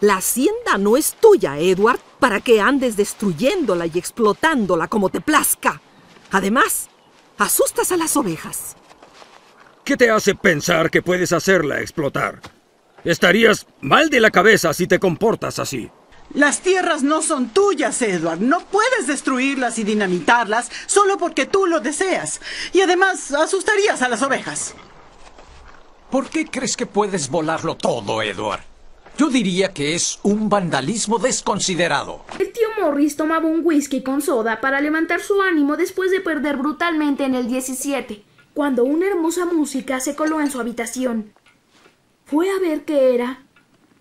La hacienda no es tuya, Edward, para que andes destruyéndola y explotándola como te plazca. Además, asustas a las ovejas. ¿Qué te hace pensar que puedes hacerla explotar? Estarías mal de la cabeza si te comportas así. Las tierras no son tuyas, Edward. No puedes destruirlas y dinamitarlas solo porque tú lo deseas. Y además asustarías a las ovejas. ¿Por qué crees que puedes volarlo todo, Edward? Yo diría que es un vandalismo desconsiderado. El tío Morris tomaba un whisky con soda para levantar su ánimo después de perder brutalmente en el 17, cuando una hermosa música se coló en su habitación. Fue a ver qué era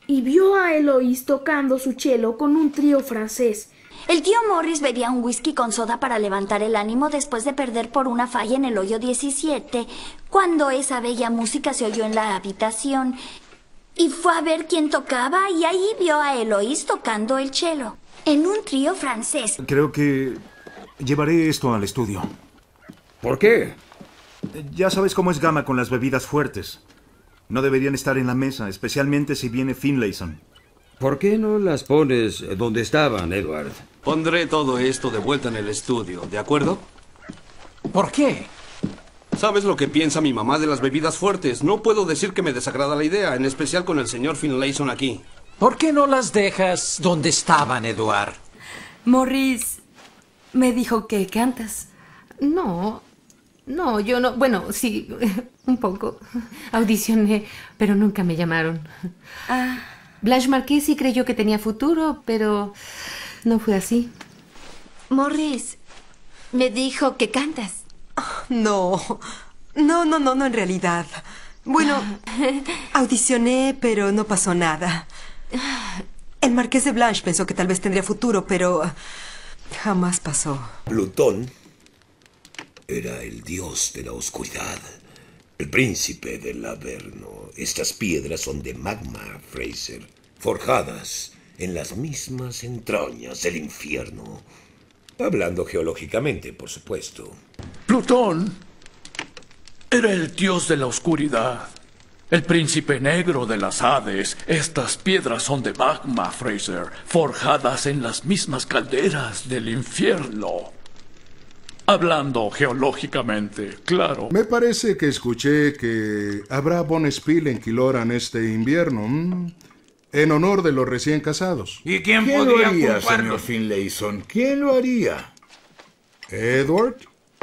y vio a Eloís tocando su cello con un trío francés. El tío Morris bebía un whisky con soda para levantar el ánimo después de perder por una falla en el hoyo 17, cuando esa bella música se oyó en la habitación. Y fue a ver quién tocaba y ahí vio a Eloís tocando el cello, en un trío francés. Creo que llevaré esto al estudio. ¿Por qué? Ya sabes cómo es Gama con las bebidas fuertes. No deberían estar en la mesa, especialmente si viene Finlayson. ¿Por qué no las pones donde estaban, Edward? Pondré todo esto de vuelta en el estudio, ¿de acuerdo? ¿Por qué? ¿Sabes lo que piensa mi mamá de las bebidas fuertes? No puedo decir que me desagrada la idea, en especial con el señor Finlayson aquí. ¿Por qué no las dejas donde estaban, Edward? Morris me dijo que cantas. No, no, yo no. Bueno, sí, un poco. Audicioné, pero nunca me llamaron. Ah. Blanche Marquis sí creyó que tenía futuro, pero no fue así. Morris, me dijo que cantas. No, no, no, no, no, en realidad. Bueno, audicioné, pero no pasó nada. El marqués de Blanche pensó que tal vez tendría futuro, pero jamás pasó. Plutón era el dios de la oscuridad, el príncipe del Averno. Estas piedras son de magma, Fraser, forjadas en las mismas entrañas del infierno. Hablando geológicamente, por supuesto. Plutón era el dios de la oscuridad, el príncipe negro de las Hades. Estas piedras son de magma, Fraser, forjadas en las mismas calderas del infierno. Hablando geológicamente, claro. Me parece que escuché que habrá Bonespil en Kiloran este invierno. ¿m? En honor de los recién casados. ¿Y quién, ¿Quién lo haría, señor Finlayson? ¿Quién lo haría? ¿Edward?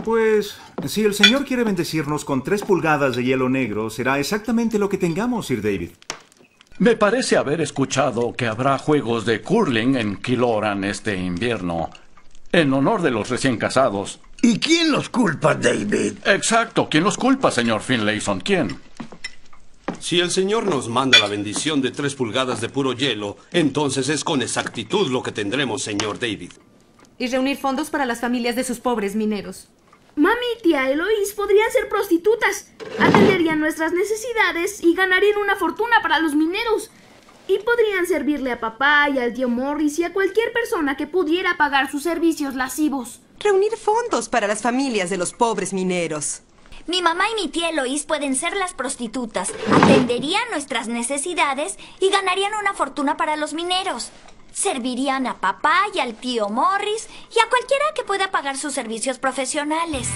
Pues, si el señor quiere bendecirnos con tres pulgadas de hielo negro, será exactamente lo que tengamos, Sir David. Me parece haber escuchado que habrá juegos de curling en Kiloran este invierno, en honor de los recién casados. ¿Y quién los culpa, David? Exacto, ¿quién los culpa, señor Finlayson? ¿Quién? Si el señor nos manda la bendición de tres pulgadas de puro hielo, entonces es con exactitud lo que tendremos, señor David. Y reunir fondos para las familias de sus pobres mineros. Mami y tía Eloís podrían ser prostitutas, atenderían nuestras necesidades y ganarían una fortuna para los mineros. Y podrían servirle a papá y al tío Morris y a cualquier persona que pudiera pagar sus servicios lascivos. Reunir fondos para las familias de los pobres mineros. Mi mamá y mi tía Eloís pueden ser las prostitutas, atenderían nuestras necesidades y ganarían una fortuna para los mineros. Servirían a papá y al tío Morris y a cualquiera que pueda pagar sus servicios profesionales.